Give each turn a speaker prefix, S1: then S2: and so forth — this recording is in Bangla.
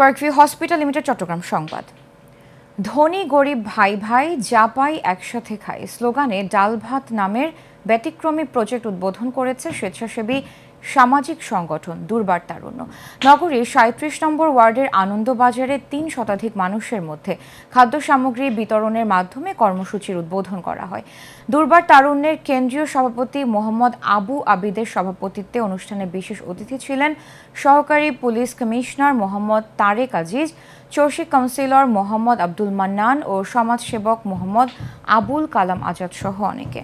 S1: পার্কভিউ হসপিটাল লিমিটেড, চট্টগ্রাম, সংবাদ। ধনী, গরিব, ভাই ভাই, যা পাই একসাথে খায় স্লোগানে ডাল ভাত নামের ব্যতিক্রমী প্রজেক্ট উদ্বোধন করেছে স্বেচ্ছাসেবী সামাজিক সংগঠন, দুর্বার তারুণ্য। নগরীর সাঁত্রিশ নম্বর ওয়ার্ডের আনন্দবাজারে তিন শতাধিক মানুষের মধ্যে খাদ্য সামগ্রী বিতরণের মাধ্যমে কর্মসূচির উদ্বোধন করা হয়। দুর্বার তারুণ্যের কেন্দ্রীয় সভাপতি মোহাম্মদ আবু আবিদের সভাপতিত্বে অনুষ্ঠানে বিশেষ অতিথি ছিলেন সহকারী police commissioner Mohammad Tarek Aziz Chowshik councillor Mohammad Abdul Mannan ও সমাজসেবক মোহাম্মদ আবুল কালাম আজাদ সহ অনেকে।